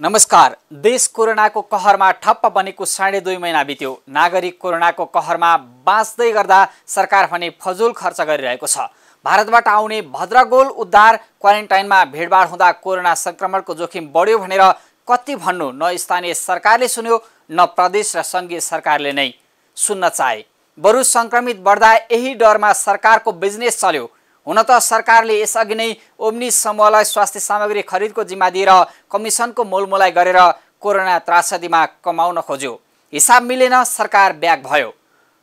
नमस्कार। देश कोरोनाको कहरमा ठप्प बनेको साढे दुई महिना बित्यो। नागरिक कोरोनाको कहरमा बाँच्दै गर्दा सरकार भने फजुल खर्च गरिरहेको छ। भारतबाट आउने भद्रगोल उद्धार क्वारेन्टाइनमा भिडभाड हुँदा कोरोना सङ्क्रमणको जोखिम बढ्यो भनेर कति भन्नु न स्थानीय सरकारले सुन्यो न प्रदेश र सङ्घीय सरकारले नै सुन्न चाहे। बरु सङ्क्रमित बढ्दा यही डरमा सरकारको बिजनेस चल्यो। हुन त सरकारले यसअघि नै ओम्नी समूहलाई स्वास्थ्य सामग्री खरिदको जिम्मा दिएर कमिसनको मोलमोलाई गरेर कोरोना त्रासदीमा कमाउन खोज्यो। हिसाब मिलेन सरकार ब्याग भयो।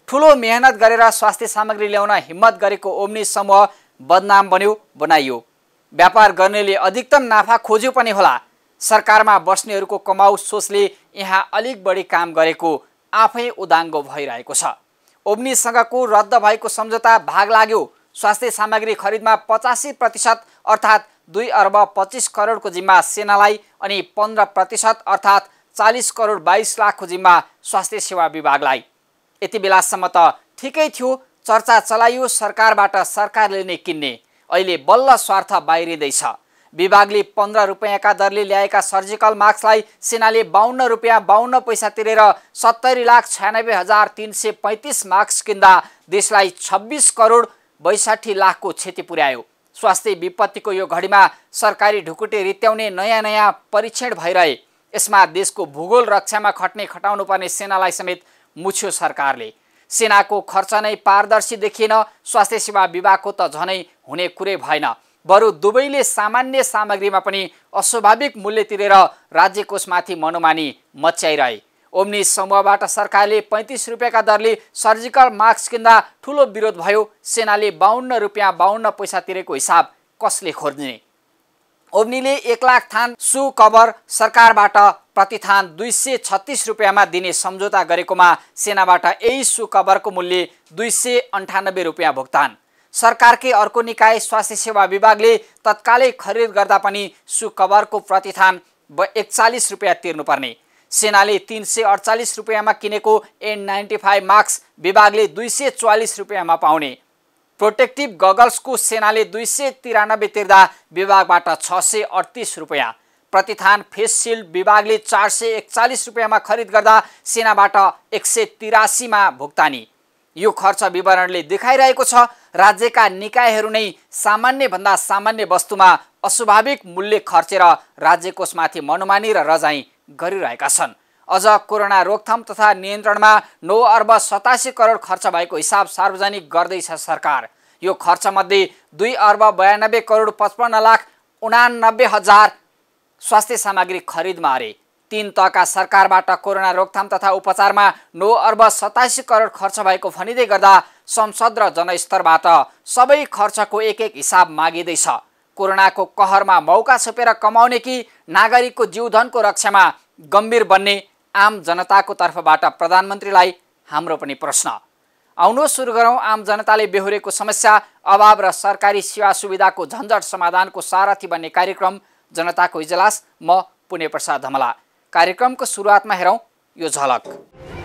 ठुलो मेहनत गरेर स्वास्थ्य सामग्री ल्याउन हिम्मत गरेको ओम्नी समूह बदनाम बन्यो बनाइयो। व्यापार गर्नेले अधिकतम नाफा खोज्यो पनि होला। सरकारमा बस्नेहरूको कमाउ सोचले यहाँ अलिक बढी काम गरेको आफै उदाङ्गो भइरहेको छ। ओब्नीसँगको रद्द भएको सम्झौता भाग लाग्यो। स्वास्थ्य सामग्री खरिदमा पचासी प्रतिशत अर्थात् दुई अर्ब पच्चिस करोडको जिम्मा सेनालाई अनि पन्ध्र प्रतिशत अर्थात् चालिस करोड बाइस लाखको जिम्मा स्वास्थ्य सेवा विभागलाई। यति बेलासम्म त ठिकै थियो चर्चा चलाइयो सरकारबाट सरकारले नै किन्ने। अहिले बल्ल स्वार्थ बाहिरिँदैछ। विभागले पन्ध्र रुपियाँका दरले ल्याएका सर्जिकल मास्कलाई सेनाले बाहन्न रुपियाँ बाहन्न पैसा तिरेर सत्तरी लाख छयानब्बे हजार तिन सय पैँतिस मास्क किन्दा देशलाई छब्बिस करोड बैसाठी लाखको क्षति पुर्यायो। स्वास्थ्य विपत्तिको यो घडीमा सरकारी ढुकुटी रित्याउने नयाँ नयाँ परीक्षण भइरहे। यसमा देशको भूगोल रक्षामा खट्ने खटाउनु पर्ने सेनालाई समेत मुछ्यो सरकारले। सेनाको खर्च नै पारदर्शी देखिएन स्वास्थ्य सेवा विभागको त झनै हुने कुरै भएन। बरु दुवैले सामान्य सामग्रीमा पनि अस्वाभाविक मूल्य तिरेर राज्य कोषमाथि मनोमानी मच्याइरहे। ओम्नी समूहबाट सरकारले पैँतिस रुपियाँका दरले सर्जिकल मास्क किन्दा ठुलो विरोध भयो। सेनाले बाहन्न रुपियाँ बाहन्न पैसा तिरेको हिसाब कसले खोज्ने? ओम्नीले एक लाख थान सु कभर सरकारबाट प्रतिथान दुई सय छत्तिस रुपियाँमा दिने सम्झौता गरेकोमा सेनाबाट यही सु कभरको मूल्य दुई सय अन्ठानब्बे रुपियाँ भुक्तान। सरकारकै अर्को निकाय स्वास्थ्य सेवा विभागले तत्कालै खरिद गर्दा पनि सु कभरको प्रतिथान एकचालिस रुपियाँ तिर्नुपर्ने। सेनाले तिन सय अडचालिस रुपियाँमा किनेको एन नाइन्टी फाइभ मार्क्स विभागले दुई सय चौवालिस रुपियाँमा पाउने। प्रोटेक्टिभ गगल्सको सेनाले दुई सय तिरानब्बे तिर्दा विभागबाट छ सय अडतिस रुपियाँ। प्रतिथान फेस सिल्ड विभागले चार सय एकचालिस रुपियाँमा खरिद गर्दा सेनाबाट एक सय तिरासीमा भुक्तानी। यो खर्च विवरणले देखाइरहेको छ। राज्यका निकायहरू नै सामान्यभन्दा सामान्य वस्तुमा अस्वाभाविक मूल्य खर्चेर राज्य कोषमाथि मनोमानी र रजाई गरिरहेका छन्। अझ कोरोना रोकथाम तथा नियन्त्रणमा नौ अर्ब सतासी करोड खर्च भएको हिसाब सार्वजनिक गर्दैछ सरकार। यो खर्चमध्ये दुई अर्ब बयानब्बे करोड पचपन्न लाख उनानब्बे हजार स्वास्थ्य सामग्री खरिदमा अरे तिन तहका सरकारबाट कोरोना रोकथाम तथा उपचारमा नौ अर्ब सतासी करोड खर्च भएको भनिँदै गर्दा संसद र जनस्तरबाट सबै खर्चको एक एक हिसाब मागिँदैछ। कोरोनाको कहरमा मौका छोपेर कमाउने कि नागरिकको जीवधनको रक्षामा गम्भीर बन्ने आम जनताको तर्फबाट प्रधानमन्त्रीलाई हाम्रो पनि प्रश्न। आउनु सुरु गरौँ। आम जनताले बेहोरेको समस्या अभाव र सरकारी सेवा सुविधाको झन्झट समाधानको सारथी बन्ने कार्यक्रम जनताको इजलास। म पुण्य प्रसाद धमला। कार्यक्रमको सुरुवातमा हेरौँ यो झलक।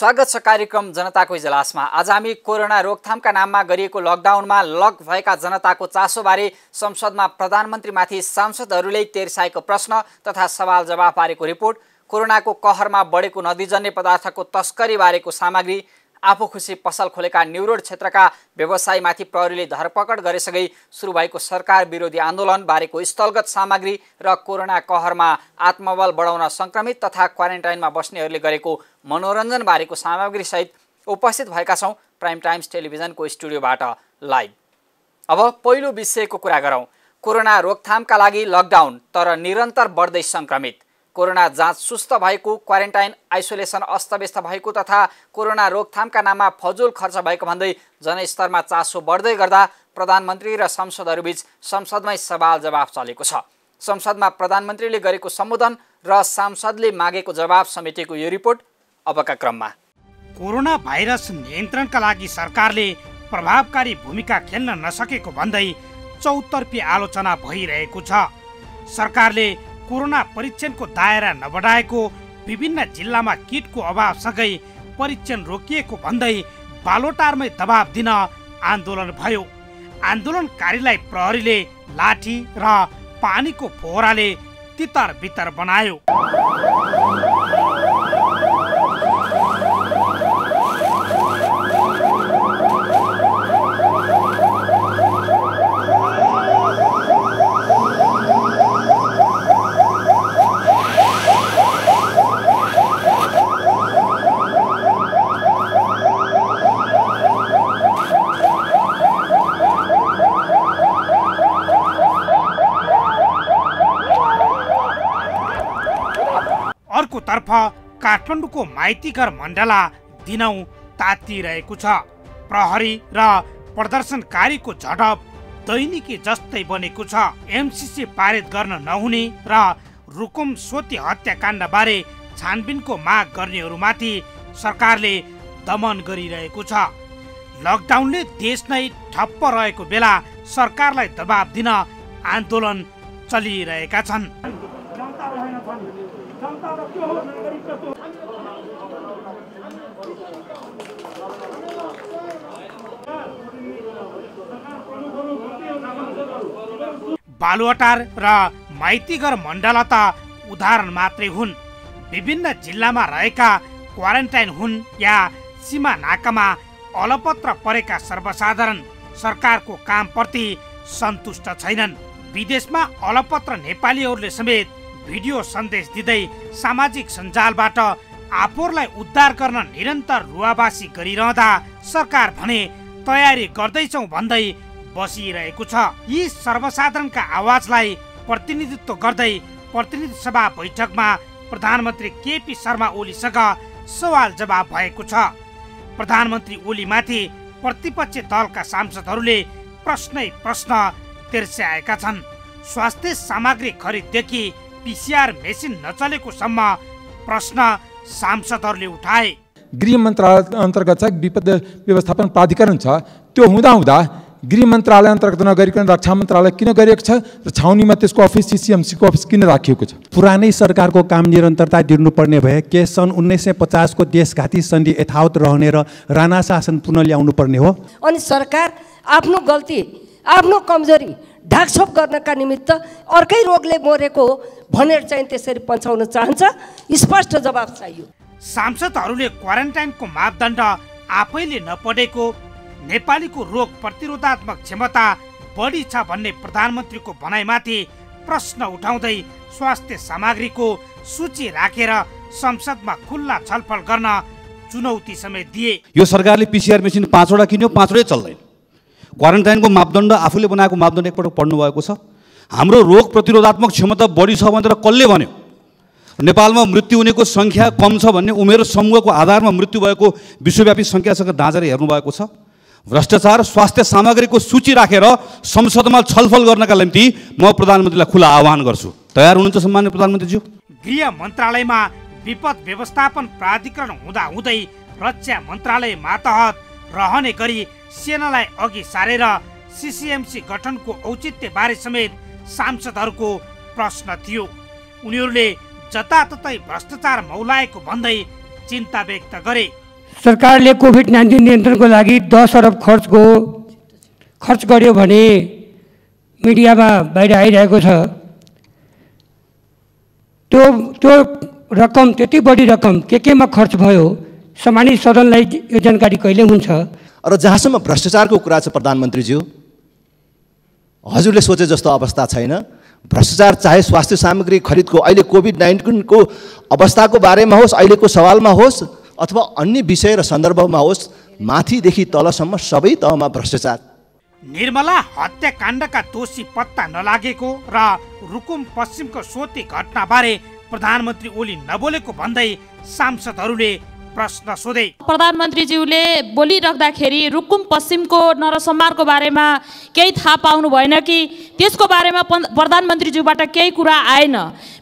स्वागत छ कार्यक्रम जनताको इजलासमा। आज हामी कोरोना रोकथामका नाममा गरिएको लकडाउनमा लक भएका जनताको चासोबारे संसदमा प्रधानमन्त्रीमाथि सांसदहरूले तेर्साएको प्रश्न तथा सवाल जवाफ पारेको रिपोर्ट कोरोनाको कहरमा बढेको नदीजन्य पदार्थको तस्करी बारेको सामग्री आफू खुसी पसल खोलेका न्युरोड क्षेत्रका व्यवसायीमाथि प्रहरीले धरपकड गरेसँगै सुरु भएको सरकार विरोधी आन्दोलन बारेको स्थलगत सामग्री र कोरोना कहरमा आत्मबल बढाउन सङ्क्रमित तथा क्वारेन्टाइनमा बस्नेहरूले गरेको मनोरञ्जन बारेको सामग्रीसहित उपस्थित भएका छौँ प्राइम टाइम्स टेलिभिजनको स्टुडियोबाट लाइभ। अब पहिलो विषयको कुरा गरौँ। कोरोना रोकथामका लागि लकडाउन तर निरन्तर बढ्दै सङ्क्रमित कोरोना जाँच सुस्त भएको क्वारेन्टाइन आइसोलेसन अस्तव्यस्त भएको तथा कोरोना रोकथामका नाममा फजुल खर्च भएको भन्दै जनस्तरमा चासो बढ्दै गर्दा प्रधानमन्त्री र संसदहरूबीच संसदमै सवाल जवाफ चलेको छ। संसदमा प्रधानमन्त्रीले गरेको सम्बोधन र सांसदले मागेको जवाब समेटेको यो रिपोर्ट अबका क्रममा। कोरोना भाइरस नियन्त्रणका लागि सरकारले प्रभावकारी भूमिका खेल्न नसकेको भन्दै चौतर्फी आलोचना भइरहेको छ। सरकारले कोरोना परीक्षणको दायरा नबढाएको विभिन्न जिल्लामा किटको अभावसँगै परीक्षण रोकिएको भन्दै बालोटारमै दबाब दिन आन्दोलन भयो। आन्दोलनकारीलाई प्रहरीले लाठी र पानीको फोहराले तितर बितर बनायो। अर्कोतर्फ काठमाडौँको माइतीघर मण्डला दिनौ तातिरहेको छ। प्रहरी र प्रदर्शनकारीको झडप दैनिकी जस्तै बनेको छ। एमसिसी पारित गर्न नहुने र रुकुम सोती हत्याकाण्ड बारे छानबिनको माग गर्नेहरूमाथि सरकारले दमन गरिरहेको छ। लकडाउनले देश नै ठप्प रहेको बेला सरकारलाई दबाब दिन आन्दोलन चलिरहेका छन्। बालुवाटार र माइतीघर मण्डला त उदाहरण मात्रै हुन्। विभिन्न जिल्लामा रहेका क्वारेन्टाइन हुन् या सीमा नाकामा अलपत्र परेका सर्वसाधारण सरकारको कामप्रति सन्तुष्ट छैनन्। विदेशमा अलपत्र नेपालीहरूले समेत भिडियो सन्देश दिँदै सामाजिक सञ्जालबाट आफूहरूलाई उद्धार गर्न निरन्तर रुवाबासी गरिरहँदा सरकार भने तयारी गर्दैछौ भन्दै बसिरहेको छ। यी सर्वसाधारणका आवाजलाई प्रतिनिधित्व गर्दै प्रतिनिधि सभा बैठकमा प्रधानमन्त्री केपी शर्मा ओलीसँग सवाल जवाब भएको छ। प्रधानमन्त्री ओलीमाथि प्रतिपक्ष दलका सांसदहरूले प्रश्नै प्रश्न तिर्स्याएका छन्। स्वास्थ्य सामग्री खरिददेखि पिसिआर मेसिन नचलेको सम्म प्रश्न सांसदहरूले उठाए। गृह मन्त्रालय अन्तर्गत चाहिँ विपद व्यवस्थापन प्राधिकरण छ। त्यो हुँदाहुँदा गृह मन्त्रालय अन्तर्गत नगरिकन रक्षा मन्त्रालय किन गरिएको छ र छाउनीमा त्यसको अफिस सिसिएमसीको अफिस किन राखिएको छ? पुरानै सरकारको काम निरन्तरता दिनुपर्ने भए के सन् उन्नाइस सय पचासको देशघाती सन्धि यथावत रहने र राणा शासन पुनः ल्याउनु पर्ने हो? अनि सरकार आफ्नो गल्ती आफ्नो कमजोरी ढाकछोप गर्नका निमित्त अर्कै रोगले मरेको हो भनेर चाहिँ त्यसरी पन्छाउन चाहन्छ। स्पष्ट जवाब चाहियो। सांसदहरूले क्वारेन्टाइनको मापदण्ड आफैले नपढेको नेपालीको रोग प्रतिरोधात्मक क्षमता बढी छ भन्ने प्रधानमन्त्रीको भनाइमाथि प्रश्न उठाउँदै स्वास्थ्य सामग्रीको सूची राखेर संसदमा खुल्ला छलफल गर्न चुनौती समेत दिए। यो सरकारले पिसिआर मेसिन पाँचवटा किन्यो पाँचवटै चल्दैन। क्वारेन्टाइनको मापदण्ड आफूले बनाएको मापदण्ड एकपल्ट पढ्नु भएको छ। हाम्रो रोग प्रतिरोधात्मक क्षमता बढी छ भनेर कसले भन्यो? नेपालमा मृत्यु हुनेको सङ्ख्या कम छ भन्ने उमेर समूहको आधारमा मृत्यु भएको विश्वव्यापी सङ्ख्यासँग दाँजेर हेर्नुभएको छ। भ्रष्टाचार स्वास्थ्य सामग्रीको सूची राखेर संसदमा छलफल गर्नका निम्ति म प्रधानमन्त्रीलाई खुला आह्वान गर्छु। तयार हुनुहुन्छ सम्मान्य प्रधानमन्त्रीज्यू? गृह मन्त्रालयमा विपद व्यवस्थापन प्राधिकरण हुँदा हुँदै रक्षा मन्त्रालय मातहत रहने गरी सेनालाई अघि सारेर सिसिएमसी गठनको औचित्य बारे समेत सांसदहरूको प्रश्न थियो। उनीहरूले जताततै भ्रष्टाचार मौलाएको भन्दै चिन्ता व्यक्त गरे। सरकारले कोभिड नाइन्टिन नियन्त्रणको लागि दस अरब खर्चको खर्च गर्यो भने मिडियामा बाहिर आइरहेको छ। त्यो त्यो रकम त्यति बढी रकम के केमा खर्च भयो? सम्मानित सदनलाई यो जानकारी कहिले हुन्छ? र जहाँसम्म भ्रष्टाचारको कुरा छ प्रधानमन्त्रीज्यू हजुरले सोचे जस्तो अवस्था छैन। भ्रष्टाचार चाहे स्वास्थ्य सामग्री खरिदको अहिले कोभिड नाइन्टिनको अवस्थाको बारेमा होस् अहिलेको सवालमा होस् अथवा अन्य विषय र सन्दर्भमा होस् माथिदेखि तलसम्म सबै तहमा भ्रष्टाचार। निर्मला हत्याकाण्डका दोषी पत्ता नलागेको र रुकुम पश्चिमको सोती घटनाबारे प्रधानमन्त्री ओली नबोलेको भन्दै सांसदहरूले प्रश्न सोधे प्रधानमन्त्रीज्यूले बोलिराख्दाखेरि रुकुम पश्चिमको नरसंहारको बारेमा केही थाहा पाउनु भएन कि त्यसको बारेमा प्रधानमन्त्रीज्यूबाट केही कुरा आएन।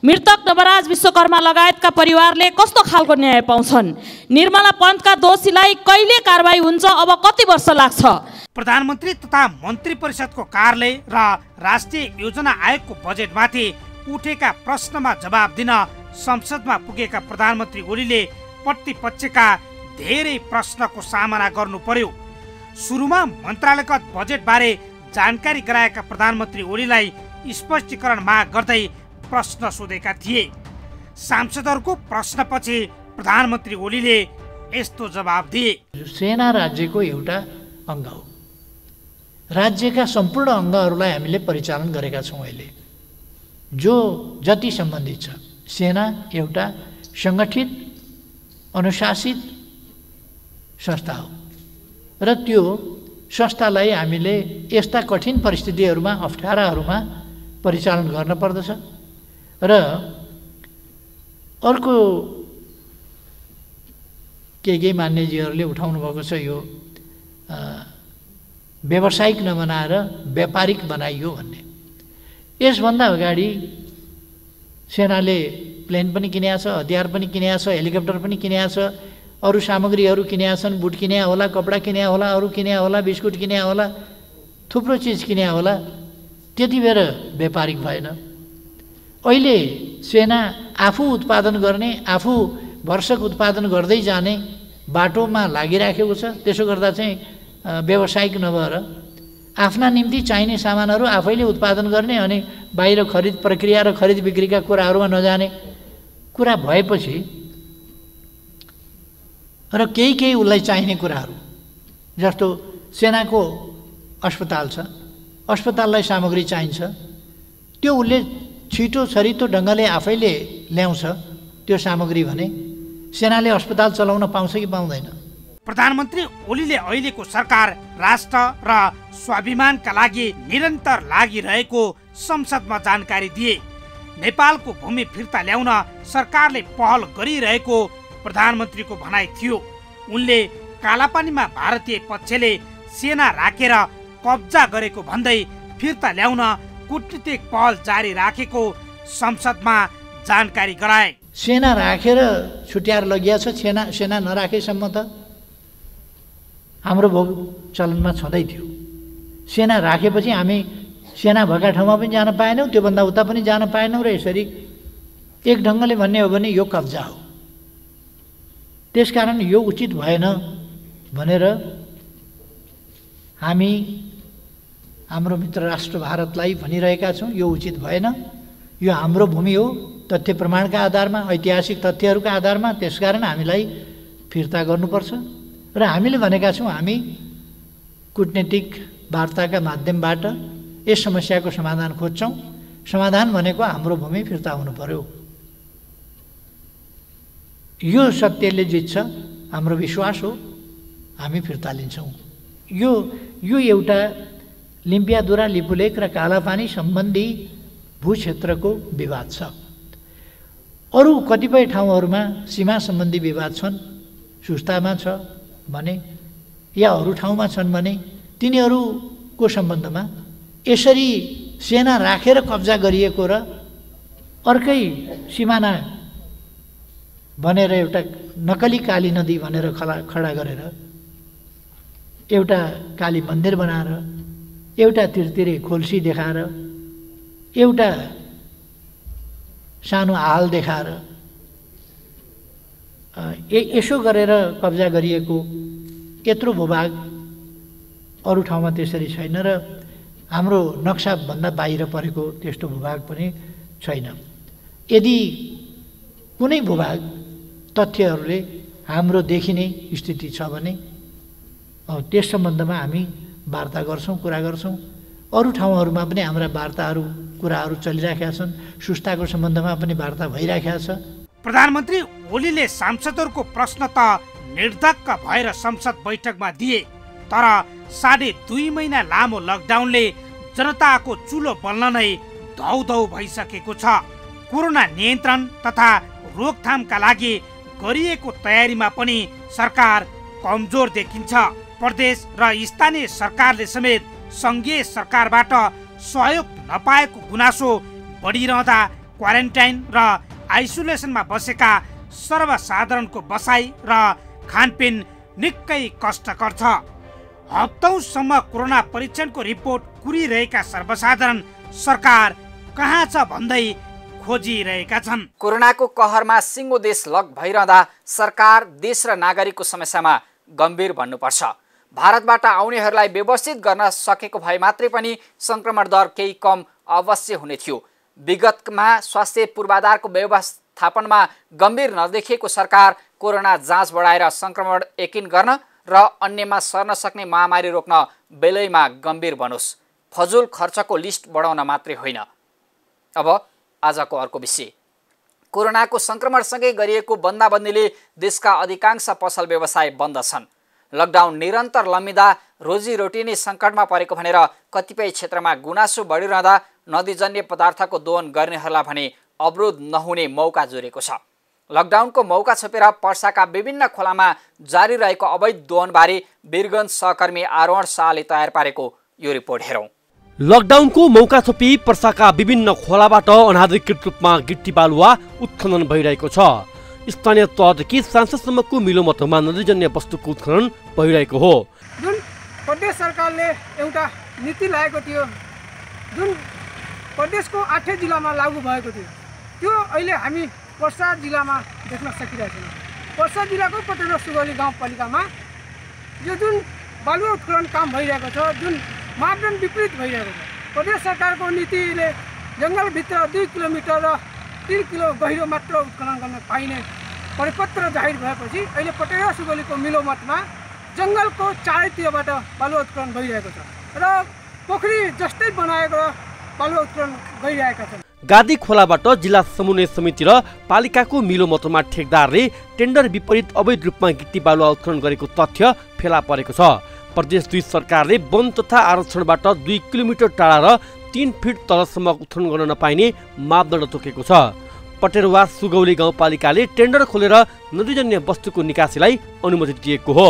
मृतक नवराज विश्वकर्मा लगायतका परिवारले कस्तो खालको न्याय पाउँछन्? निर्मला पन्तका दोषीलाई कहिले कारवाही हुन्छ अब कति वर्ष लाग्छ? प्रधानमन्त्री तथा मन्त्री परिषदको कार्यालय र राष्ट्रिय योजना आयोगको बजेटमाथि उठेका प्रश्नमा जवाब दिन संसदमा पुगेका प्रधानमन्त्री ओलीले प्रतिपक्षका धेरै प्रश्नको सामना गर्नु पर्यो। सुरुमा मन्त्रालयगत बजेटबारे जानकारी गराएका प्रधानमन्त्री ओलीलाई स्पष्टीकरण माग गर्दै प्रश्न सोधेका थिए। सांसदहरूको प्रश्नपछि प्रधानमन्त्री ओलीले यस्तो जवाब दिए। सेना राज्यको एउटा अङ्ग हो। राज्यका सम्पूर्ण अङ्गहरूलाई हामीले परिचालन गरेका छौँ अहिले। जो जति सम्बन्धित छ सेना एउटा सङ्गठित अनुशासित संस्था हो। र त्यो संस्थालाई हामीले यस्ता कठिन परिस्थितिहरूमा अप्ठ्याराहरूमा परिचालन गर्न पर्दछ। र अर्को केही केही मान्यजीहरूले उठाउनु भएको छ यो व्यावसायिक नबनाएर व्यापारिक बनाइयो भन्ने। यसभन्दा अगाडि सेनाले प्लेन पनि किनेको छ हतियार पनि किनेको छ हेलिकप्टर पनि किनेको छ अरू सामग्रीहरू किनेका छन् बुट किने होला कपडा किने होला अरू किने होला बिस्कुट किने होला थुप्रो चिज किने होला। त्यति बेर व्यापारिक भएन। अहिले सेना आफू उत्पादन गर्ने आफू वर्षक उत्पादन गर्दै जाने बाटोमा लागिराखेको छ। त्यसो गर्दा चाहिँ व्यावसायिक नभएर आफ्ना निम्ति चाहिने सामानहरू आफैले उत्पादन गर्ने अनि बाहिर खरिद प्रक्रिया र खरिद बिक्रीका कुराहरूमा नजाने कुरा भएपछि र केही केही उसलाई चाहिने कुराहरू जस्तो सेनाको अस्पताल छ अस्पताललाई सामग्री चाहिन्छ त्यो उसले छिटो छरितो ढङ्गले आफैले ल्याउँछ त्यो सामग्री भने सेनाले अस्पताल चलाउन पाउँछ कि पाउँदैन? प्रधानमन्त्री ओलीले अहिलेको सरकार राष्ट्र र स्वाभिमानका लागि निरन्तर लागिरहेको संसदमा जानकारी दिए। नेपालको भूमि फिर्ता ल्याउन सरकारले पहल गरिरहेको प्रधानमन्त्रीको भनाइ थियो। उनले कालापानीमा भारतीय पक्षले सेना राखेर कब्जा गरेको भन्दै फिर्ता ल्याउन कुटनीतिक पहल जारी राखेको संसदमा जानकारी गराए। सेना राखेर छुट्याएर लगिया छ सेना सेना नराखेसम्म त हाम्रो भोग चलनमा छँदै थियो। सेना राखेपछि हामी सेना भएका ठाउँमा पनि जान पाएनौँ त्योभन्दा उता पनि जान पाएनौँ र यसरी एक ढङ्गले भन्ने हो भने यो कब्जा हो। त्यसकारण यो उचित भएन भनेर हामी हाम्रो मित्र राष्ट्र भारतलाई भनिरहेका छौँ यो उचित भएन। यो हाम्रो भूमि हो तथ्य प्रमाणका आधारमा ऐतिहासिक तथ्यहरूका आधारमा त्यसकारण हामीलाई फिर्ता गर्नुपर्छ। र हामीले भनेका छौँ हामी कुटनीतिक वार्ताका माध्यमबाट यस समस्याको समाधान खोज्छौँ। समाधान भनेको हाम्रो भूमि फिर्ता हुनु पर्यो। यो सत्यले जित्छ हाम्रो विश्वास हो हामी फिर्ता लिन्छौँ। यो यो एउटा लिम्पियादुरा लिपुलेक र कालापानी सम्बन्धी भूक्षेत्रको विवाद छ। अरू कतिपय ठाउँहरूमा सीमा सम्बन्धी विवाद छन् सुस्तामा छ भने या अरू ठाउँमा छन् भने तिनीहरूको सम्बन्धमा यसरी सेना राखेर कब्जा गरिएको र अर्कै सिमाना भनेर एउटा नकली काली नदी भनेर खला खडा गरेर एउटा काली मन्दिर बनाएर एउटा तिरतिरे खोल्सी देखाएर एउटा सानो हाल देखाएर यसो गरेर कब्जा गरिएको यत्रो भूभाग अरू ठाउँमा त्यसरी छैन र हाम्रो नक्साभन्दा बाहिर परेको त्यस्तो भूभाग पनि छैन। यदि कुनै भूभाग तथ्यहरूले हाम्रो देखिने स्थिति छ भने त्यस सम्बन्धमा हामी वार्ता गर्छौँ कुरा गर्छौँ। अरू ठाउँहरूमा पनि हाम्रा वार्ताहरू कुराहरू चलिराखेका छन्। सुस्ताको सम्बन्धमा पनि वार्ता भइराखेका छ। प्रधानमन्त्री ओलीले सांसदहरूको प्रश्न त निर्धक्क भएर संसद बैठकमा दिए। तर साढे दुई महिना लामो लकडाउनले जनताको चुलो बल्न नै धौ भइसकेको छ। कोरोना नियन्त्रण तथा रोकथामका लागि गरिएको तयारीमा पनि सरकार कमजोर देखिन्छ। प्रदेश र स्थानीय सरकारले समेत सङ्घीय सरकारबाट सहयोग नपाएको गुनासो बढिरहँदा क्वारेन्टाइन र आइसोलेसनमा बसेका सर्वसाधारणको बसाइ र खानपिन निकै कष्टकर छ। हप्तौँसम्म कोरोना परीक्षणको रिपोर्ट कुरिरहेका सर्वसाधारण सरकार कहाँ छ भन्दै खोजिरहेका छन्? कोरोनाको कहरमा सिङ्गो देश लक भइरहँदा सरकार देश र नागरिकको समस्यामा गम्भीर भन्नुपर्छ भारतबाट आउनेहरूलाई व्यवस्थित गर्न सकेको भए मात्रै पनि सङ्क्रमण दर केही कम अवश्य हुने थियो। विगतमा स्वास्थ्य पूर्वाधारको व्यवस्थापनमा गम्भीर नदेखिएको सरकार कोरोना जाँच बढाएर सङ्क्रमण यकिन गर्न र अन्यमा सर्न सक्ने महामारी रोक्न बेलैमा गम्भीर बनोस्। फजुल खर्चको लिस्ट बढाउन मात्रै होइन। अब आजको अर्को विषय। कोरोनाको सङ्क्रमणसँगै गरिएको बन्दाबन्दीले देशका अधिकांश पसल व्यवसाय बन्द छन्। लकडाउन निरन्तर लम्बिँदा रोजीरोटी नै सङ्कटमा परेको भनेर कतिपय क्षेत्रमा गुनासो बढिरहँदा नदीजन्य पदार्थको दोहन गर्नेहरूलाई भने अवरोध नहुने मौका जोडेको छ। लकडाउनको मौका छोपेर पर्साका विभिन्न खोलामा जारी रहेको अवैध दोहनबारे वीरगञ्ज सहकर्मी आरोहण शाहले तयार पारेको यो रिपोर्ट हेरौँ। लकडाउनको मौका छोपी पर्साका विभिन्न खोलाबाट अनाधिकृत रूपमा गिट्टी बालुवा उत्खनन भइरहेको छ। स्थानीय तहदेखि सांसदसम्मको मिलोमतोमा नदीजन्य वस्तुको उत्खनन भइरहेको हो। जुन प्रदेश सरकारले एउटा नीति ल्याएको थियो जुन प्रदेशको आठै जिल्लामा लागू भएको थियो त्यो अहिले हामी पर्सा जिल्लामा देख्न सकिरहेको छौँ पर्सा जिल्लाको पटेलो सुगौली गाउँपालिकामा यो जुन बालुवा उत्खनन काम भइरहेको छ जुन मापदण्ड विपरीत भइरहेको छ प्रदेश सरकारको नीतिले जङ्गलभित्र दुई किलोमिटर र तिन किलो गहिरो मात्र उत्खनन गर्न पाइने परिपत्र जाहिर भएपछि अहिले पटेरा सुगोलीको मिलोमतमा जङ्गलको चारैतिरबाट बालुवा उत्खनन भइरहेको छ र पोखरी जस्तै बनाएको बालुवा उत्खनन गइरहेका छन्। गादी खोलाबाट जिल्ला समन्वय समिति र पालिकाको मिलोमतोमा ठेकदारले टेन्डर विपरीत अवैध रूपमा गिट्टी बालुवा उत्खनन गरेको तथ्य फेला परेको छ। प्रदेश दुई सरकारले वन तथा आरक्षणबाट दुई किलोमिटर टाढा र तिन फिट तलसम्म उत्खनन गर्न नपाइने मापदण्ड तोकेको छ। पटेरवा सुगौली गाउँपालिकाले टेन्डर खोलेर नदीजन्य वस्तुको निकासीलाई अनुमति दिएको हो।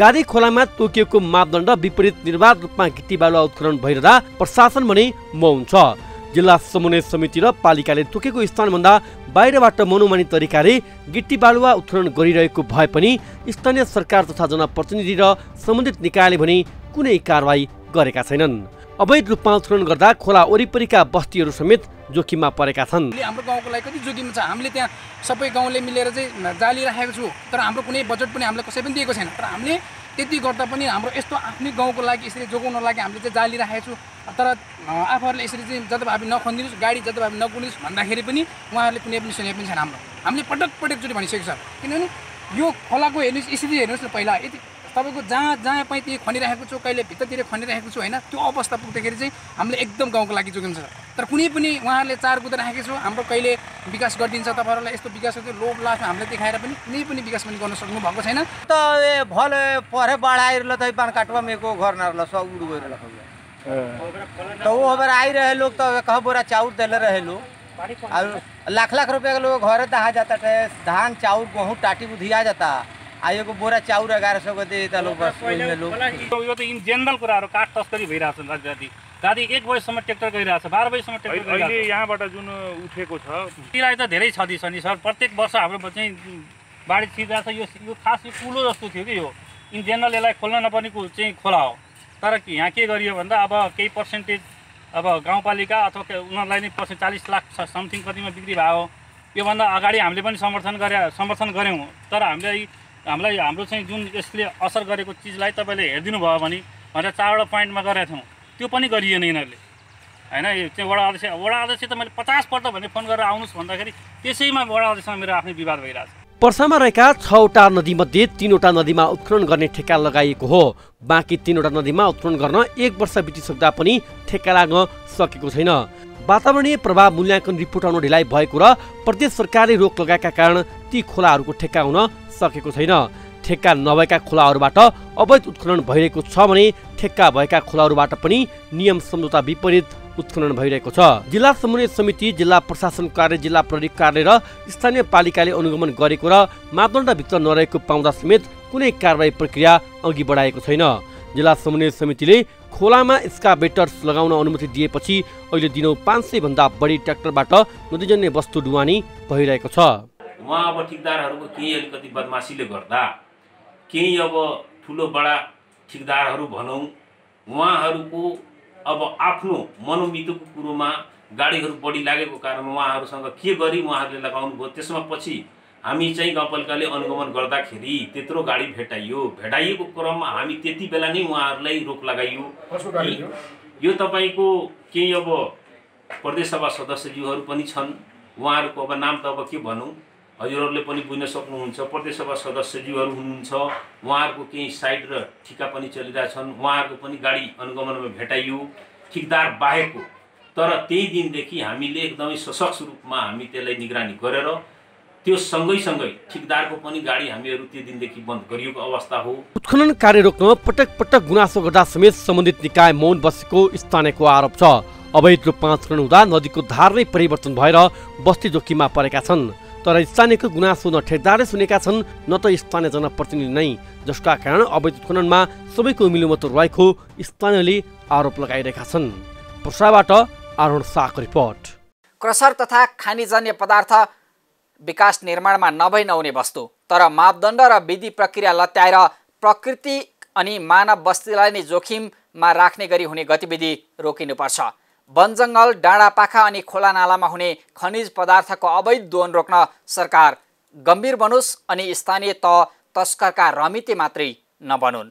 गाडी खोलामा तोकिएको मापदण्ड विपरीत निर्वाध रूपमा गिट्टी बालुवा उत्खनन भइरहँदा प्रशासन भने मौन छ। जिल्ला समन्वय समिति र पालिकाले तोकेको स्थानभन्दा बाहिरबाट मनोमानी तरिकाले गिट्टी बालुवा उत्खनन गरिरहेको भए पनि स्थानीय सरकार तथा जनप्रतिनिधि र सम्बन्धित निकायले भने कुनै कारवाही गरेका छैनन्। अवैध रूपमा उत्खनन गर्दा खोला वरिपरिका बस्तीहरू समेत जोखिममा परेका छन्। हाम्रो गाउँको लागि कति जोखिम छ? हामीले त्यहाँ सबै गाउँले मिलेर चाहिँ जाली राखेको छु। तर हाम्रो कुनै बजेट पनि हामीले कसै पनि दिएको छैन। तर हामीले त्यति गर्दा पनि हाम्रो यस्तो आफ्नै गाउँको लागि यसरी जोगाउनको लागि हामीले चाहिँ जाली राखेको छु। तर आफूहरूले यसरी चाहिँ जताभावी नखनिदिनुहोस् गाडी जताभावी नकुदिनुहोस् भन्दाखेरि पनि उहाँहरूले कुनै पनि सुने पनि छैन हाम्रो। हामीले पटक पटकचोटि भनिसकेको छ। किनभने यो खोलाको हेर्नुहोस् यसरी हेर्नुहोस् न पहिला। यति तपाईँको जहाँ जहाँ त्यही खनिराखेको छु कहिले भित्रतिर खनिराखेको छु होइन त्यो अवस्था पुग्दाखेरि चाहिँ हामीले एकदम गाउँको लागि जोगिन्छ। तर कुनै पनि उहाँहरूले चार कुदा राखेको छु हाम्रो कहिले विकास गरिदिन्छ तपाईँहरूलाई यस्तो विकास लोभ लाभ हामीले देखाएर पनि कुनै पनि विकास पनि गर्न सक्नु भएको छैन। त भल परे बाढ़ त पान काटवा में को घर ना सब उड़ गए तो वो हमारे आई रहे लोग तो कह बोरा चाउर दिले रहे और लाख लाख रुपया के लोग घरे दहा जाता धान चाउर गेहूँ टाटी बुधिया जाता। आ एगो बोरा चाउर एघार सौको दिए त लोग बस ओहिमे लोग यो त इन जेनरल कुराहरू काठ तस्करी भइरहेको छ राति राति एक बजीसम्म ट्र्याक्टर गइरहेको छ बाह्र बजीसम्म ट्र्याक्टर अहिले यहाँबाट जुन उठेको छ। त्यसलाई त धेरै क्षति छ नि सर। प्रत्येक वर्ष हाम्रो चाहिँ बाढी छिरिरहेको छ यो यो खास यो कुलो जस्तो थियो कि यो। इन जेनरल यसलाई खोल्न नपर्ने चाहिँ खोला हो। तर यहाँ के गरियो भन्दा अब केही पर्सेन्टेज अब गाउँपालिका अथवा उनीहरूलाई नै पर्सेन्ट चालिस लाख समथिङ कतिमा बिक्री भयो। योभन्दा अगाडि हामीले पनि समर्थन गरे समर्थन गऱ्यौँ। तर हामीलाई हामीलाई हाम्रो चाहिँ जुन यसले असर गरेको चिजलाई तपाईँले हेरिदिनु भयो भने भनेर चारवटा पोइन्टमा गरेका थियौँ। त्यो पनि गरिएन यिनीहरूले। होइन यो चाहिँ वडा अध्यक्ष वडा अध्यक्ष त मैले पचासपल्ट भने फोन गरेर आउनुहोस् भन्दाखेरि त्यसैमा वडा अध्यक्षसँग मेरो आफ्नै विवाद भइरहेको छ। पर्सामा रहेका छवटा नदीमध्ये तिनवटा नदीमा उत्खनन गर्ने ठेक्का लगाइएको हो। बाँकी तिनवटा नदीमा उत्खनन गर्न एक वर्ष बितिसक्दा पनि ठेक्का लाग्न सकेको छैन। वातावरणीय प्रभाव मूल्याङ्कन रिपोर्ट आउन ढिलाइ भएको र प्रदेश सरकारले रोक लगाएका कारण ती खोलाहरूको ठेक्का हुन सकेको छैन। ठेक्का नभएका खोलाहरूबाट अवैध उत्खनन भइरहेको छ भने ठेक्का भएका खोलाहरूबाट पनि नियम सम्झौता विपरीत उत्खनन भइरहेको छ। जिल्ला समन्वय समिति जिल्ला प्रशासन कार्य जिल्ला प्रहरी कार्य र स्थानीय पालिकाले अनुगमन गरेको र मापदण्डभित्र नरहेको पाउँदा समेत कुनै कारवाही प्रक्रिया अघि बढाएको छैन। जिल्ला समन्वय समितिले खोलामा एक्सकाभेटर्स लगाउन अनुमति दिएपछि अहिले दिनौ पाँच सयभन्दा बढी ट्र्याक्टरबाट नदीजन्य वस्तु डुवानी भइरहेको छ। उहाँ अब ठिकदारहरूको केही अलिकति बदमासीले गर्दा केही अब ठुलो बडा ठिकदारहरू भनौँ उहाँहरूको अब आफ्नो मनोमितोको कुरोमा गाडीहरू बढी लागेको कारण उहाँहरूसँग के गरी उहाँहरूले लगाउनु भयो त्यसमा पछि हामी चाहिँ गाउँपालिकाले अनुगमन गर्दाखेरि त्यत्रो गाडी भेटाइयो। भेटाइएको क्रममा हामी त्यति बेला नै उहाँहरूलाई रोक लगाइयो? यो तपाईँको केही अब प्रदेशसभा सदस्यज्यूहरू पनि छन्। उहाँहरूको अब नाम त अब के भनौँ? हजुरहरूले पनि बुझ्न सक्नुहुन्छ प्रदेशसभा सदस्यज्यूहरू हुनुहुन्छ उहाँहरूको केही साइड र ठिका पनि चलिरहेछन् उहाँहरूको पनि गाडी अनुगमनमा भेटाइयो। ठिकदार बाहेकको तर त्यही दिनदेखि हामीले एकदमै सशक्त रूपमा हामी त्यसलाई निगरानी गरेर त्यो सँगैसँगै ठिकदारको पनि गाडी हामीहरू त्यो दिनदेखि बन्द गरिएको अवस्था हो। उत्खनन कार्य रोक्न पटक पटक गुनासो गर्दा समेत सम्बन्धित निकाय मौन बसेको स्थानीयको आरोप छ। अवैध रूपमा उत्खनन हुँदा नदीको धार नै परिवर्तन भएर बस्ती जोखिममा परेका छन्। तर स्थानीयको गुनासो न ठेकदारले सुनेका छन् न त स्थानीय जनप्रतिनिधि नै जसका कारण अवैध उत्खननमा सबैको मिलोमतो रहेको स्थानीयले आरोप लगाइरहेका छन्। प्रसाबाट आरोहण शाहको रिपोर्ट। क्रसर तथा खानीजन्य पदार्थ विकास निर्माणमा नभई नहुने वस्तु तर मापदण्ड र विधि प्रक्रिया लत्याएर प्रकृति अनि मानव बस्तीलाई नै जोखिममा राख्ने गरी हुने गतिविधि रोकिनुपर्छ। वन जङ्गल डाँडापाखा अनि खोला नालामा हुने खनिज पदार्थको अवैध दोहन रोक्न सरकार गम्भीर बनोस् अनि स्थानीय तह तस्करका रमिते मात्रै नबनुन्।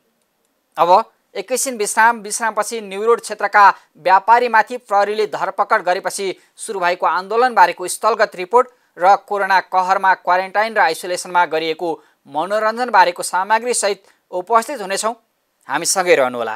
अब एकैछिन विश्राम विश्रामपछि न्युरोड क्षेत्रका व्यापारीमाथि प्रहरीले धरपकड गरेपछि सुरु भएको आन्दोलनबारेको स्थलगत रिपोर्ट र कोरोना कहरमा क्वारेन्टाइन र आइसोलेसनमा गरिएको मनोरञ्जनबारेको सामग्रीसहित उपस्थित हुनेछौँ। हामीसँगै रहनुहोला।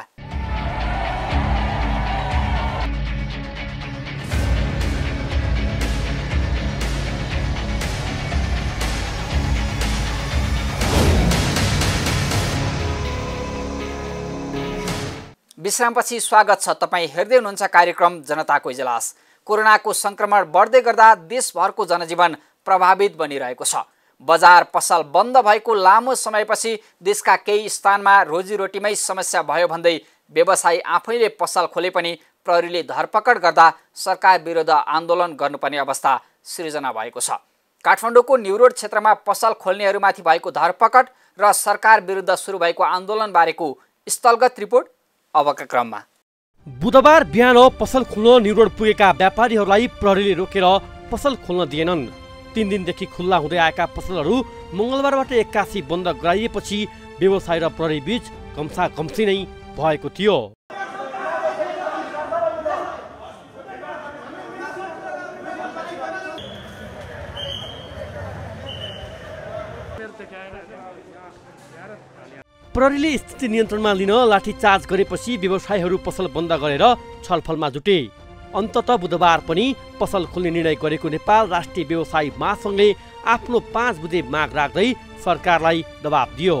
विश्रामपछि स्वागत छ। तपाईँ हेर्दै हुनुहुन्छ कार्यक्रम जनताको इजलास कोरोनाको सङ्क्रमण बढ्दै गर्दा देशभरको जनजीवन प्रभावित बनिरहेको छ। बजार पसल बन्द भएको लामो समयपछि देशका केही स्थानमा रोजीरोटीमै समस्या भयो भन्दै व्यवसायी आफैले पसल खोले पनि प्रहरीले धरपकड गर्दा सरकार विरुद्ध आन्दोलन गर्नुपर्ने अवस्था सृजना भएको छ। काठमाडौँको न्युरोड क्षेत्रमा पसल खोल्नेहरूमाथि भएको धरपकड र सरकार विरुद्ध सुरु भएको आन्दोलनबारेको स्थलगत रिपोर्ट अबका क्रममा। बुधबार बिहान पसल खोल्न न्युरोड पुगेका व्यापारीहरूलाई प्रहरीले रोकेर पसल खोल्न दिएनन्। तिन दिनदेखि खुल्ला हुँदै आएका पसलहरू मङ्गलबारबाट एक्कासी बन्द गराइएपछि व्यवसाय र प्रहरी बीच घम्सा घम्सी नै भएको थियो। प्रहरीले स्थिति नियन्त्रणमा लिन लाठीचार्ज गरेपछि व्यवसायीहरू पसल बन्द गरेर छलफलमा जुटे। अन्तत बुधबार पनि पसल खोल्ने निर्णय गरेको नेपाल राष्ट्रिय व्यवसायी महासङ्घले आफ्नो पाँच बुधे माग राख्दै सरकारलाई दबाब दियो।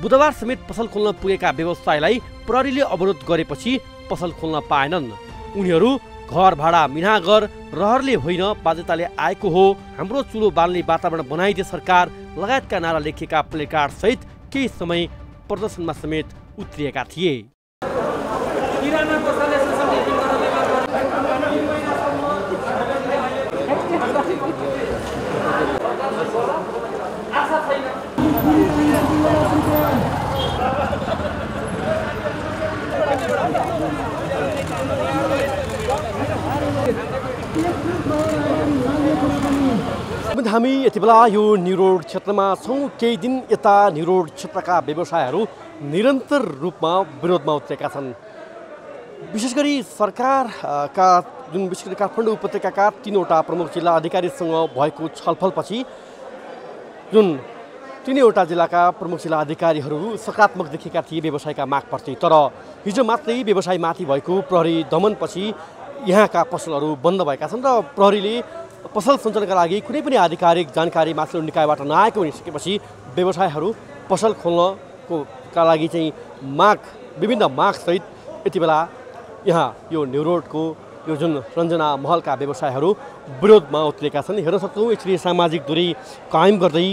बुधबार समेत पसल खोल्न पुगेका व्यवसायलाई प्रहरीले अवरोध गरेपछि पसल खोल्न पाएनन्। उनीहरू घर भाडा मिनागर रहरले होइन बाध्यताले आएको हो हाम्रो चुलो बाल्ने वातावरण बनाइदिए सरकार लगायतका नारा लेखिएका प्लेकार्ड सहित केही समय प्रदर्शनमा समेत उत्रिएका थिए। हामी यति बेला यो न्युरोड क्षेत्रमा छौँ। केही दिन यता न्युरोड क्षेत्रका व्यवसायहरू निरन्तर रूपमा विरोधमा उत्रेका छन्। विशेष गरी सरकारका जुन विशेष गरी काठमाडौँ उपत्यकाका तिनवटा प्रमुख जिल्ला अधिकारीसँग भएको छलफलपछि जुन तिनैवटा जिल्लाका प्रमुख जिल्ला अधिकारीहरू सकारात्मक देखेका थिए व्यवसायका मागप्रति तर हिजो मात्रै व्यवसायमाथि भएको प्रहरी दमनपछि यहाँका पसलहरू बन्द भएका छन् र प्रहरीले पसल सञ्चालनका लागि कुनै पनि आधिकारिक जानकारी माथिल्लो निकायबाट नआएको भनिसकेपछि व्यवसायहरू पसल खोल्नको का लागि चाहिँ माग विभिन्न मागसहित यति बेला यहाँ यो न्युरोडको यो जुन रञ्जना महलका व्यवसायहरू विरोधमा उत्रिएका छन् हेर्न सक्छौँ यसरी सामाजिक दूरी कायम गर्दै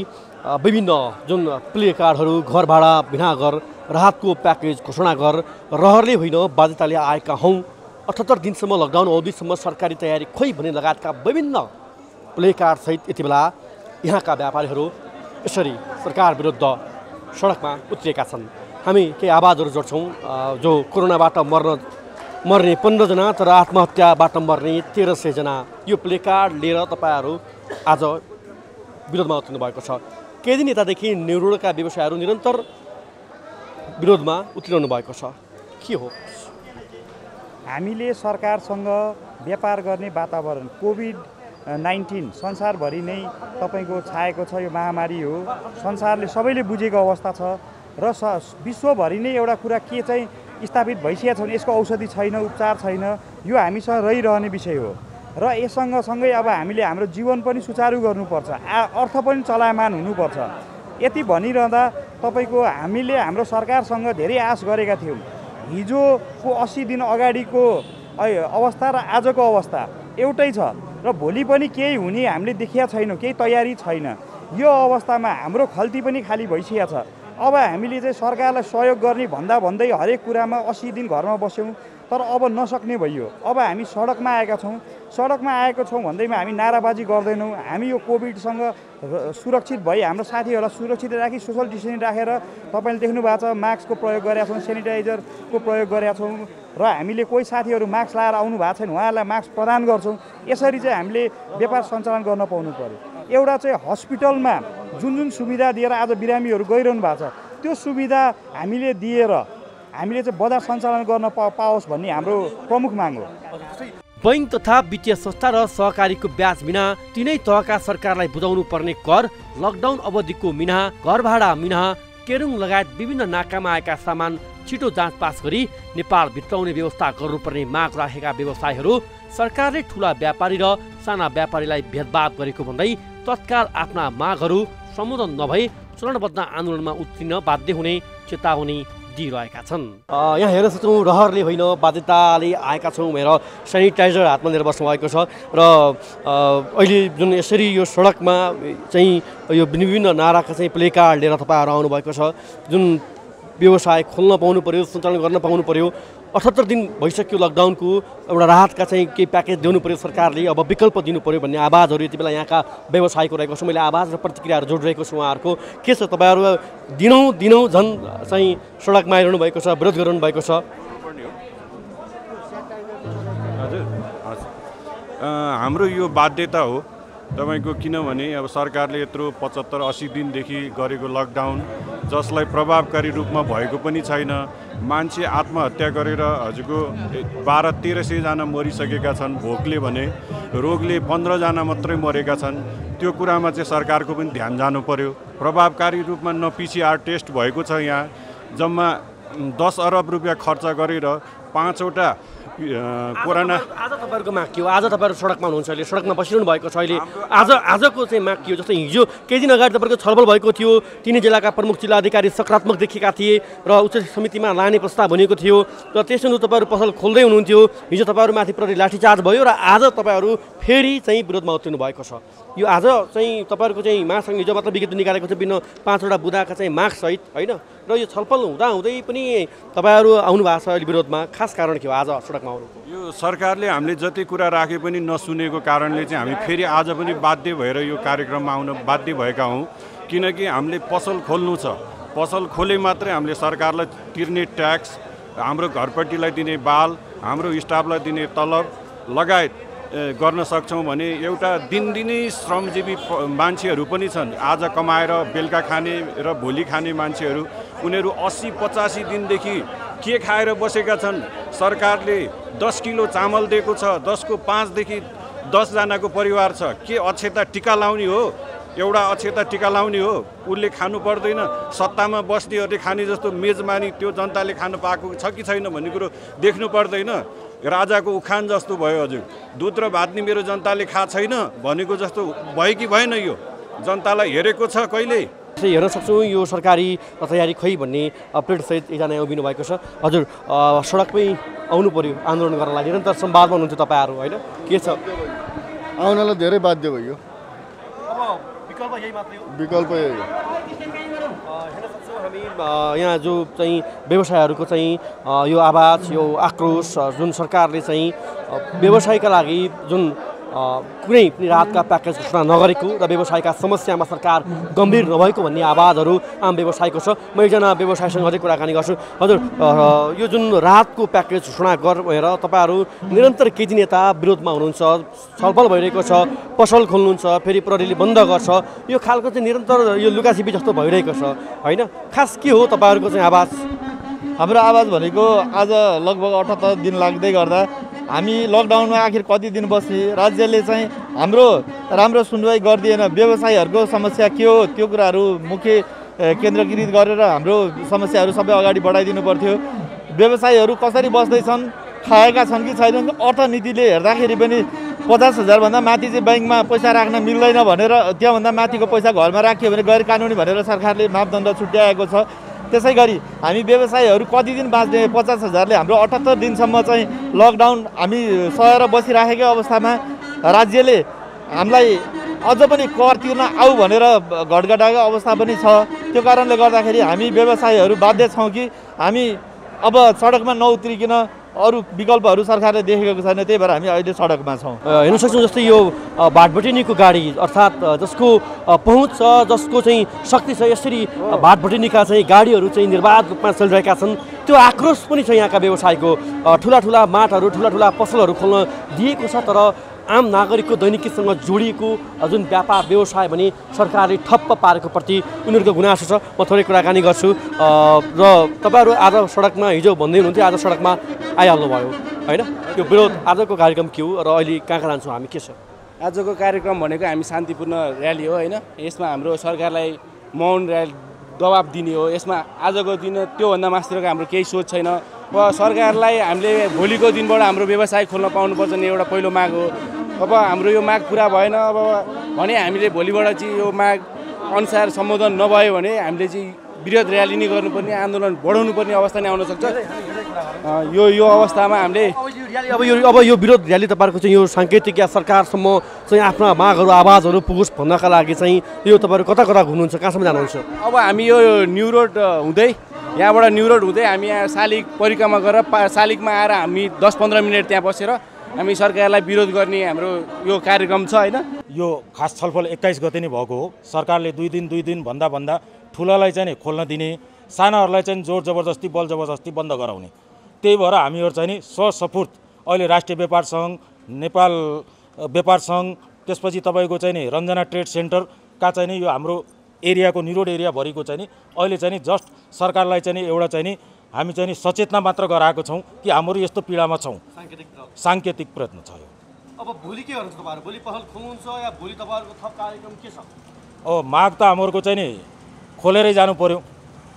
विभिन्न जुन प्ले कार्डहरू घर भाडा भिनाघर राहतको प्याकेज घोषणा गर रहरले होइन बाध्यताले आएका हौँ। अठहत्तर दिनसम्म लकडाउन अवधिसम्म सरकारी तयारी खोइ भन्ने लगायतका विभिन्न प्लेकार्डसहित यति बेला यहाँका व्यापारीहरू यसरी सरकार विरुद्ध सडकमा उत्रिएका छन्। हामी केही आवाजहरू जोड्छौँ। जो कोरोनाबाट मर्न मर्ने पन्ध्रजना तर आत्महत्याबाट मर्ने तेह्र सयजना यो प्लेकार्ड लिएर तपाईँहरू आज विरोधमा उत्रिनु भएको छ। केही दिन यतादेखि निरोडका व्यवसायहरू निरन्तर विरोधमा उत्रिरहनु भएको छ। के हो? हामीले सरकारसँग व्यापार गर्ने वातावरण कोभिड नाइन्टिन संसारभरि नै तपाईँको छाएको छ यो महामारी हो। संसारले सबैले बुझेको अवस्था छ र स विश्वभरि नै एउटा कुरा के चाहिँ स्थापित भइसकेको छ भने यसको औषधि छैन उपचार छैन यो हामीसँग रहिरहने विषय हो। र यससँग सँगै अब हामीले हाम्रो जीवन पनि सुचारू गर्नुपर्छ आ अर्थ पनि चलायमान हुनुपर्छ। यति भनिरहँदा तपाईँको हामीले हाम्रो सरकारसँग धेरै आश गरेका थियौँ। हिजोको अस्सी दिन अगाडिको अवस्था र आजको अवस्था एउटै छ। र भोलि पनि केही हुने हामीले देखिया छैनौँ केही तयारी छैन। यो अवस्थामा हाम्रो खल्ती पनि खाली भइसकेको छ। अब हामीले चाहिँ सरकारलाई सहयोग गर्ने भन्दा भन्दै हरेक कुरामा अस्सी दिन घरमा बस्यौँ। तर अब नसक्ने भइयो अब हामी सडकमा आएका छौँ। सडकमा आएको छौँ भन्दैमा हामी नाराबाजी गर्दैनौँ। हामी यो कोभिडसँग सुरक्षित भई हाम्रो साथीहरूलाई सुरक्षित राखी सोसल डिस्टेन्सिङ राखेर तपाईँले देख्नु भएको छ मास्कको प्रयोग गरेका छौँ सेनिटाइजरको प्रयोग गरेका छौँ र हामीले कोही साथीहरू मास्क लाएर आउनु भएको छैन उहाँहरूलाई मास्क प्रदान गर्छौँ। यसरी चाहिँ हामीले व्यापार सञ्चालन गर्न पाउनु पऱ्यो एउटा चाहिँ हस्पिटलमा जुन जुन सुविधा दिएर आज बिरामीहरू गइरहनु भएको छ त्यो सुविधा हामीले दिएर हामीले चाहिँ बजार सञ्चालन गर्न पाओस् भन्ने हाम्रो प्रमुख माग हो। बैङ्क तथा वित्तीय संस्था र सहकारीको ब्याज बिना तिनै तहका सरकारलाई बुझाउनु पर्ने कर लकडाउन अवधिको मिना घर भाडा मिना केरुङ लगायत विभिन्न नाकामा आएका सामान छिटो जाँच पास गरी नेपाल भित्राउने व्यवस्था गर्नुपर्ने माग राखेका व्यवसायीहरू सरकारले ठुला व्यापारी र साना व्यापारीलाई भेदभाव गरेको भन्दै तत्काल आफ्ना मागहरू सम्बोधन नभई चरणबद्ध आन्दोलनमा उत्रिन बाध्य हुने चेतावनी दिइरहेका छन्। यहाँ हेर्न सक्छौँ रहरले होइन बाध्यताले आएका छौँ भनेर सेनिटाइजर हातमा लिएर बस्नु भएको छ। र अहिले जुन यसरी यो सडकमा चाहिँ यो विभिन्न नाराका चाहिँ प्लेकार्ड लिएर तपाईँहरू आउनुभएको छ जुन व्यवसाय खोल्न पाउनु पऱ्यो सञ्चालन गर्न पाउनु पऱ्यो अठहत्तर दिन भइसक्यो लकडाउनको एउटा राहतका चाहिँ केही प्याकेज दिनु पऱ्यो सरकारले अब विकल्प दिनु पऱ्यो भन्ने आवाजहरू यति बेला यहाँका व्यवसायको रहेको छ। मैले आवाज र प्रतिक्रियाहरू जोडिरहेको छु उहाँहरूको। के छ तपाईँहरू? दिनौँ दिनौँ झन् चाहिँ सडकमा आइरहनु भएको छ विरोध गरिरहनु भएको छ। हजुर हाम्रो यो बाध्यता हो तपाईँको किनभने अब सरकारले यत्रो पचहत्तर अस्सी दिनदेखि गरेको लकडाउन जसलाई प्रभावकारी रूपमा भएको पनि छैन। मान्छे आत्महत्या गरेर हजुरको बाह्र तेह्र सयजना मरिसकेका छन् भोकले भने रोगले पन्ध्रजना मात्रै मरेका छन्। त्यो कुरामा चाहिँ सरकारको पनि ध्यान जानु पर्यो प्रभावकारी रूपमा न पिसिआर टेस्ट भएको छ यहाँ। जम्मा दस अरब रुपियाँ खर्च गरेर पाँचवटा कोरोना आज तपाईँहरूको माग के हो? आज तपाईँहरू सडकमा हुनुहुन्छ अहिले सडकमा बसिरहनु भएको छ अहिले। आज आजको चाहिँ माग के हो? जस्तै हिजो केही दिन अगाडि तपाईँको छलफल भएको थियो। तिनै जिल्लाका प्रमुख जिल्ला अधिकारी सकारात्मक देखिएका थिए र उच्च समितिमा लाने प्रस्ताव बनेको थियो। र त्यसो तपाईँहरू पसल खोल्दै हुनुहुन्थ्यो। हिजो तपाईँहरूमाथि प्रति लाठीचार्ज भयो र आज तपाईँहरू फेरि चाहिँ विरोधमा उत्रिनु भएको छ। यो आज चाहिँ तपाईँहरूको चाहिँ महासङ्घ हिजो मात्र विज्ञप्ति निकालेको थियो विभिन्न पाँचवटा बुदाका चाहिँ मागसहित होइन? र यो छलफल हुँदा हुँदै पनि तपाईँहरू आउनु भएको छ अहिले विरोधमा। खास कारण के हो आज यो सरकारले हामीले जति कुरा राखे पनि नसुनेको कारणले चाहिँ हामी फेरि आज पनि बाध्य भएर यो कार्यक्रममा आउन बाध्य भएका हौँ। किनकि हामीले पसल खोल्नु छ। पसल खोले मात्रै हामीले सरकारलाई तिर्ने ट्याक्स हाम्रो घरपट्टिलाई दिने बाल हाम्रो स्टाफलाई दिने तलब लगायत गर्न सक्छौँ भने एउटा दिनदिनै श्रमजीवी मान्छेहरू पनि छन्। आज कमाएर बेलुका खाने र भोलि खाने मान्छेहरू उनीहरू अस्सी पचासी दिनदेखि के खाएर बसेका छन्? सरकारले दस किलो चामल दिएको छ दसको पाँचदेखि दसजनाको परिवार छ। के अक्षता टिका लाउने हो? एउटा अक्षता टिका लाउने हो? उसले खानु पर्दैन। सत्तामा बस्नेहरूले खाने जस्तो मेजमानी त्यो जनताले खानु पाएको छ कि छैन भन्ने कुरो देख्नु पर्दैन। राजाको उखान जस्तो भयो हजुर। दुध र भात नि मेरो जनताले खा छैन भनेको जस्तो भयो कि भएन यो? जनतालाई हेरेको छ कहिले? हेर्न सक्छौँ यो सरकारी तयारी खै भन्ने प्लेटसहित एकजना यहाँ उभिनु भएको छ। हजुर सडकमै आउनु पर्यो आन्दोलन गर्नलाई निरन्तर संवादमा हुनुहुन्छ तपाईँहरू होइन? के छ? आउनलाई धेरै बाध्य भयो। विकल्प यही हामी यहाँ जो चाहिँ व्यवसायहरूको चाहिँ यो आवाज यो आक्रोश जुन सरकारले चाहिँ व्यवसायका लागि जुन कुनै पनि राहतका प्याकेज घोषणा नगरेको र व्यवसायका समस्यामा सरकार गम्भीर नभएको भन्ने आवाजहरू आम व्यवसायको छ। म एकजना व्यवसायसँग अझै कुराकानी गर्छु। हजुर यो जुन राहतको प्याकेज घोषणा गर भनेर तपाईँहरू निरन्तर केही दिन यता विरोधमा हुनुहुन्छ छलफल भइरहेको छ पसल खोल्नुहुन्छ फेरि प्रहरीले बन्द गर्छ यो खालको चाहिँ निरन्तर यो लुकाछिपी जस्तो भइरहेको छ होइन? खास के हो तपाईँहरूको चाहिँ आवाज? हाम्रो आवाज भनेको आज लगभग अठहत्तर दिन लाग्दै गर्दा हामी लकडाउनमा आखिर कति दिन बस्ने? राज्यले चाहिँ हाम्रो राम्रो सुनवाई गरिदिएन। व्यवसायीहरूको समस्या के हो? त्यो कुराहरू मुख्य केन्द्रीकृत गरेर हाम्रो समस्याहरू सबै अगाडि बढाइदिनु पर्थ्यो। व्यवसायीहरू कसरी बस्दैछन्? खाएका छन् कि छैनन्? अर्थनीतिले हेर्दाखेरि पनि पचास हजारभन्दा माथि चाहिँ ब्याङ्कमा पैसा राख्न मिल्दैन भनेर त्योभन्दा माथिको पैसा घरमा राख्यो भने गैर कानुनी भनेर सरकारले मापदण्ड छुट्याएको छ। त्यसै गरी हामी व्यवसायीहरू कति दिन बाँच्ने पचास हजारले हाम्रो अठहत्तर दिनसम्म चाहिँ लकडाउन हामी सहेर बसिराखेकै अवस्थामा राज्यले हामीलाई अझ पनि कर तिर्न आऊ भनेर घटघटाएको अवस्था पनि छ। त्यो कारणले गर्दाखेरि हामी व्यवसायीहरू बाध्य छौँ कि हामी अब सडकमा नउत्रिकन अरू विकल्पहरू सरकारले देखेको छैन त्यही भएर हामी अहिले सडकमा छौँ। हेर्न सक्छौँ जस्तै यो भाटभटिनीको गाडी अर्थात् जसको पहुँच छ जसको चाहिँ शक्ति छ यसरी भाटभटिनीका चाहिँ गाडीहरू चाहिँ निर्वाध रूपमा चलिरहेका छन्। त्यो आक्रोश पनि छ यहाँका व्यवसायको ठुला ठुला माटहरू ठुला ठुला पसलहरू खोल्न दिएको छ तर आम नागरिकको दैनिकीसँग जोडिएको जुन व्यापार व्यवसाय भने सरकारले ठप्प पारेको प्रति उनीहरूको गुनासो छ। म थोरै कुराकानी गर्छु। र तपाईँहरू आज सडकमा हिजो भन्दै हुनुहुन्थ्यो आज सडकमा आइहाल्नुभयो होइन? यो विरोध आजको कार्यक्रम के हो र अहिले कहाँ कहाँ जान्छौँ हामी? के छ? आजको कार्यक्रम भनेको हामी शान्तिपूर्ण र्याली हो होइन? यसमा हाम्रो सरकारलाई मौन र्याली दबाब दिने हो। यसमा आजको दिन त्योभन्दा मास्तिरको हाम्रो केही सोच छैन। अब सरकारलाई हामीले भोलिको दिनबाट हाम्रो व्यवसाय खोल्न पाउनुपर्छ नि एउटा पहिलो माग हो। अब हाम्रो यो माग पुरा भएन। अब भने हामीले भोलिबाट चाहिँ यो माग अनुसार सम्बोधन नभयो भने हामीले चाहिँ विरोध र्याली नै गर्नुपर्ने आन्दोलन बढाउनु पर्ने अवस्था नै आउन सक्छ। यो यो अवस्थामा हामीले अब यो अब यो विरोध र्याली तपाईँहरूको चाहिँ यो साङ्केतिक या सरकारसम्म चाहिँ आफ्ना मागहरू आवाजहरू पुगोस् भन्नका लागि चाहिँ यो तपाईँहरू कता कता घुम्नुहुन्छ कहाँसम्म जानुहुन्छ? अब हामी यो न्यु रोड हुँदै यहाँबाट न्यु रोड हुँदै हामी यहाँ शालिग परिक्रमा गरेर पा शालिगमा आएर हामी दस पन्ध्र मिनट त्यहाँ बसेर हामी सरकारलाई विरोध गर्ने हाम्रो यो कार्यक्रम छ होइन? यो खास छलफल एक्काइस गते नै भएको हो। सरकारले दुई दिन दुई दिन भन्दा भन्दा ठुलालाई चाहिँ नि खोल्न दिने सानाहरूलाई चाहिँ जोर जबरजस्ती बल जबरजस्ती बन्द गराउने। त्यही भएर हामीहरू चाहिँ नि स्वसफूर्त अहिले राष्ट्रिय व्यापार सङ्घ नेपाल व्यापार सङ्घ त्यसपछि तपाईँको चाहिँ नि रञ्जना ट्रेड सेन्टरका चाहिँ नि यो हाम्रो एरियाको निरोड एरियाभरिको चाहिँ नि अहिले चाहिँ नि जस्ट सरकारलाई चाहिँ नि एउटा चाहिँ नि हामी चाहिँ नि सचेतना मात्र गराएको छौँ कि हाम्रो यस्तो पीडामा छौँ साङ्केतिक प्रयत्न छ यो अब भोलि के गर्नुहुन्छ तपाईँहरू भोलि पसल खोल्नुहुन्छ या भोलि तपाईँहरूको थप कार्यक्रम के छ अब माग त हाम्रो चाहिँ नि खोलेरै जानु पर्यो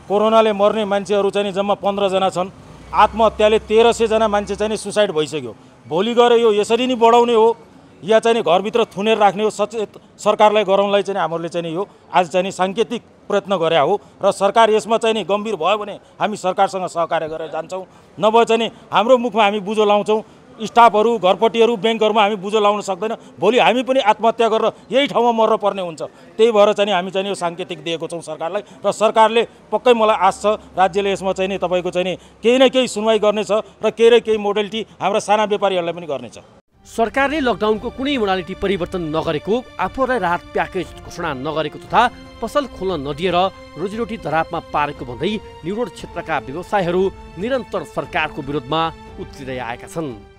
कोरोनाले मर्ने मान्छेहरू चाहिँ नि जम्मा पन्ध्रजना छन् आत्महत्याले तेह्र सयजना मान्छे चाहिँ नि सुसाइड भइसक्यो। भोलि गएर यो यसरी नै बढाउने हो या चाहिँ घरभित्र थुनेर राख्ने हो सचेत सरकारलाई गराउनलाई चाहिँ हामीले चाहिँ यो आज चाहिँ साङ्केतिक प्रयत्न गरे हो। र सरकार यसमा चाहिँ नि गम्भीर भयो भने हामी सरकारसँग सहकार्य गरेर जान्छौँ। नभए चाहिँ हाम्रो मुखमा हामी बुझो लाउँछौँ। स्टाफहरू घरपट्टिहरू ब्याङ्कहरूमा हामी बुझो लाउन सक्दैन। भोलि हामी पनि आत्महत्या गरेर यही ठाउँमा मर्न पर्ने हुन्छ। त्यही भएर चाहिँ हामी चाहिँ यो साङ्केतिक दिएको छौँ सरकारलाई र सरकारले पक्कै मलाई आश छ राज्यले यसमा चाहिँ नि तपाईँको चाहिँ नि केही न केही सुनवाई गर्नेछ र केही न केही मोडेलिटी हाम्रा साना व्यापारीहरूलाई पनि गर्नेछ। सरकारले लकडाउनको कुनै मोडालिटी परिवर्तन नगरेको आफूहरूलाई राहत प्याकेज घोषणा नगरेको तथा पसल खोल्न नदिएर रोजीरोटी धरापमा पारेको भन्दै निरोड क्षेत्रका व्यवसायहरू निरन्तर सरकारको विरोधमा उत्रिँदै आएका छन्।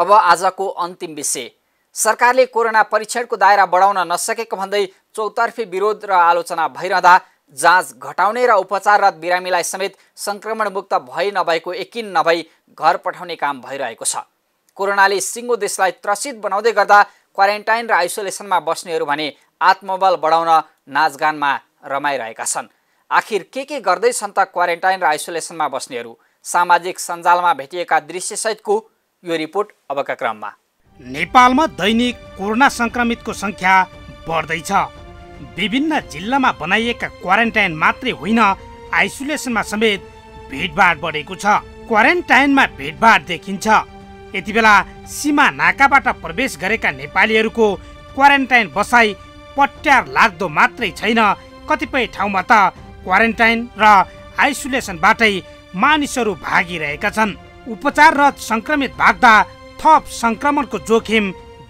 अब आजको अन्तिम विषय। सरकारले कोरोना परीक्षणको दायरा बढाउन नसकेको भन्दै चौतर्फी विरोध र आलोचना भइरहँदा जाँच घटाउने र उपचाररत बिरामीलाई समेत सङ्क्रमणमुक्त भए नभएको यकिन नभई घर पठाउने काम भइरहेको छ। कोरोनाले सिङ्गो देशलाई त्रसित बनाउँदै गर्दा क्वारेन्टाइन र आइसोलेसनमा बस्नेहरू भने आत्मबल बढाउन नाचगानमा रमाइरहेका छन्। आखिर के के गर्दैछन् त क्वारेन्टाइन र आइसोलेसनमा बस्नेहरू? सामाजिक सञ्जालमा भेटिएका दृश्यसहितको यो रिपोर्ट अबका क्रममा नेपालमा दैनिक कोरोना सङ्क्रमितको सङ्ख्या बढ्दैछ। विभिन्न जिल्लामा बनाइएका क्वारेन्टाइन मात्रै होइन आइसोलेसनमा समेत भिडभाड बढेको छ। क्वारेन्टाइनमा भिडभाड देखिन्छ। यति बेला सीमा नाकाबाट प्रवेश गरेका नेपालीहरूको क्वारेन्टाइन बसाई पट्यार लाग्दो मात्रै छैन। कतिपय ठाउँमा त क्वारेन्टाइन र आइसोलेसनबाटै मानिसहरू भागिरहेका छन्। उपचाररत सङ्क्रमित भाग्दा थप सङ्क्रमणको जोखिम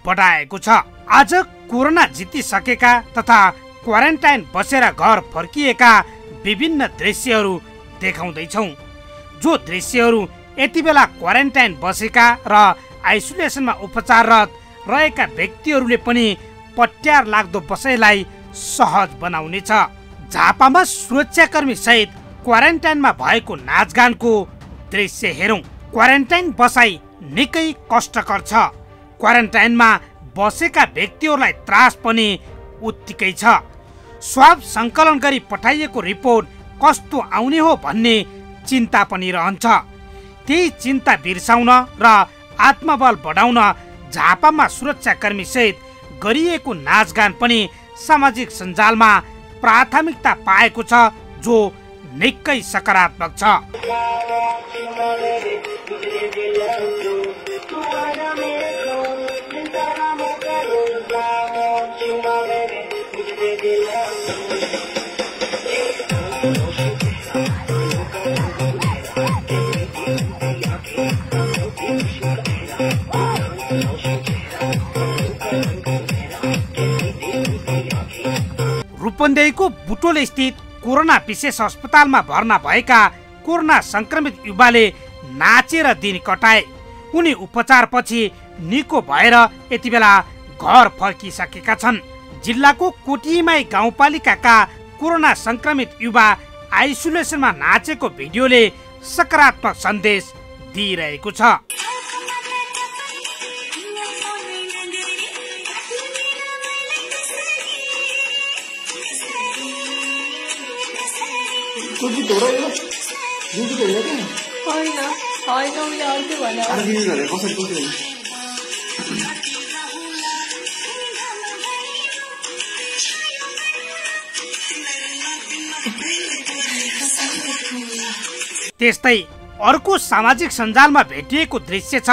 बढाएको छ। आज कोरोना जितिसकेका तथा क्वारेन्टाइन बसेर घर फर्किएका विभिन्न दृश्यहरू देखाउँदैछौँ। जो दृश्यहरू यति बेला क्वारेन्टाइन बसेका र आइसोलेसनमा उपचाररत रहेका व्यक्तिहरूले पनि पट्यार लाग्दो बसाइलाई सहज बनाउनेछ। झापामा सुरक्षाकर्मी सहित क्वारेन्टाइनमा भएको नाचगानको दृश्य हेरौँ। क्वारेन्टाइन बसाई निकै कष्टकर छ। क्वारेन्टाइनमा बसेका व्यक्तिहरूलाई त्रास पनि उत्तिकै छ। स्वाब सङ्कलन गरी पठाइएको रिपोर्ट कस्तो आउने हो भन्ने चिन्ता पनि रहन्छ। त्यही चिन्ता बिर्साउन र आत्मबल बढाउन झापामा सुरक्षाकर्मी सहित गरिएको नाचगान पनि सामाजिक सञ्जालमा प्राथमिकता पाएको छ जो निकै सकारात्मक छ। रूपन्देहीको बुटोल स्थित कोरोना विशेष अस्पतालमा भर्ना भएका कोरोना संक्रमित युवाले नाचेर दिन कटाए। उनी उपचारपछि निको भएर यति बेला घर फर्किसकेका छन्। जिल्लाको कोटिमाई गाउँपालिकाका कोरोना संक्रमित युवा आइसोलेसनमा नाचेको भिडियोले सकारात्मक सन्देश दिइरहेको छ। होइन होइन उसले अर्कै भन्यो त्यस्तै अर्को सामाजिक सञ्जालमा भेटिएको दृश्य छ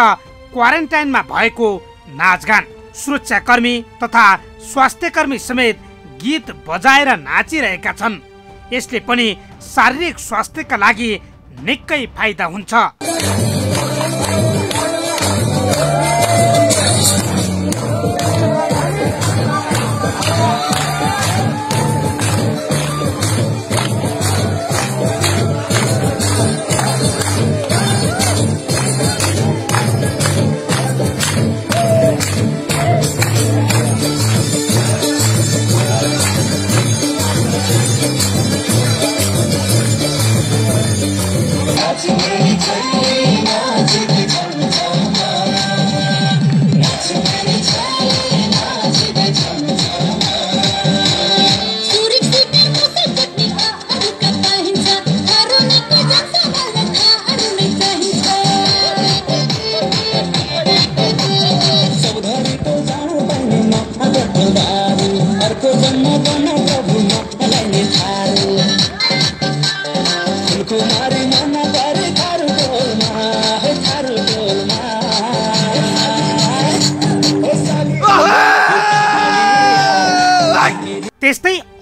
क्वारेन्टाइनमा भएको नाचगान। सुरक्षाकर्मी तथा स्वास्थ्यकर्मी समेत गीत बजाएर नाचिरहेका छन्। यसले पनि शारीरिक स्वास्थ्यका लागि निकै फाइदा हुन्छ।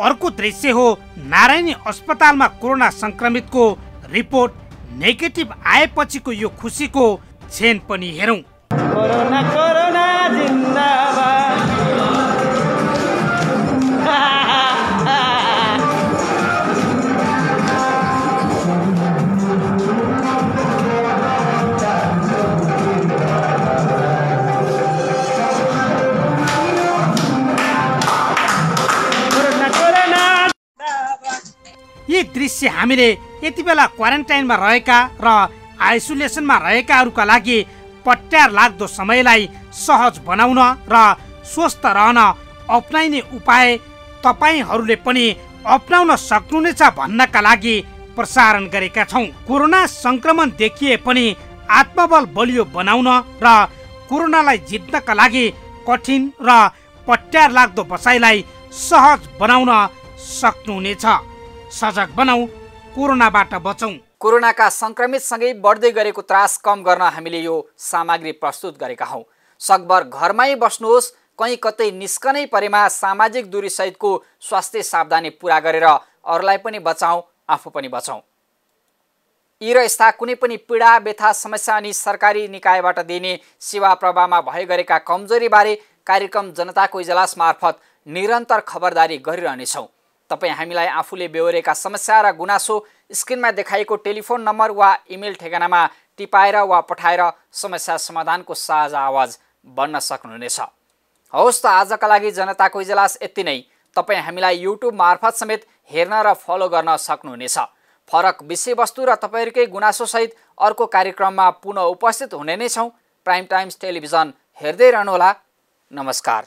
अर्को दृश्य हो नारायणी अस्पतालमा कोरोना संक्रमितको रिपोर्ट नेगेटिभ आएपछिको यो खुसीको छेन पनि हेरौँ। यी दृश्य हामीले यति बेला क्वारेन्टाइनमा रहेका र आइसोलेसनमा रहेकाहरूका लागि पट्यार लाग्दो समयलाई सहज बनाउन र स्वस्थ रहन अप्नाइने उपाय तपाईँहरूले पनि अप्नाउन सक्नुहुनेछ भन्नका लागि प्रसारण गरेका छौँ। कोरोना संक्रमण देखिए पनि आत्मबल बलियो बनाउन र कोरोनालाई जित्नका लागि कठिन र पट्यार लाग्दो बसाइलाई सहज बनाउन सक्नुहुनेछ। सजग बनाऊ कोरोनाबाट बचौँ। कोरोनाका सङ्क्रमितसँगै बढ्दै गरेको त्रास कम गर्न हामीले यो सामग्री प्रस्तुत गरेका हौँ। सकभर घरमै बस्नुहोस् कहीँ कतै निस्कनै परेमा सामाजिक दूरीसहितको स्वास्थ्य सावधानी पुरा गरेर अरूलाई पनि बचाउँ आफू पनि बचाउँ। यी र यस्ता कुनै पनि पीडा व्यथा समस्या अनि सरकारी निकायबाट दिने सेवा प्रवाहमा भए गरेका कमजोरीबारे कार्यक्रम जनताको इजलास मार्फत निरन्तर खबरदारी गरिरहनेछौँ। तपाईँ हामीलाई आफूले बेहोरेका समस्या र गुनासो स्क्रिनमा देखाइएको टेलिफोन नम्बर वा इमेल ठेगानामा टिपाएर वा पठाएर समस्या समाधानको साझा आवाज बन्न सक्नुहुनेछ। हवस् त आजका लागि जनताको इजलास यति नै। तपाईँ हामीलाई युट्युब मार्फत समेत हेर्न र फलो गर्न सक्नुहुनेछ। फरक विषयवस्तु र तपाईँहरूकै गुनासोसहित अर्को कार्यक्रममा पुनः उपस्थित हुने नै छौँ। प्राइम टाइम्स टेलिभिजन हेर्दै रहनुहोला। नमस्कार।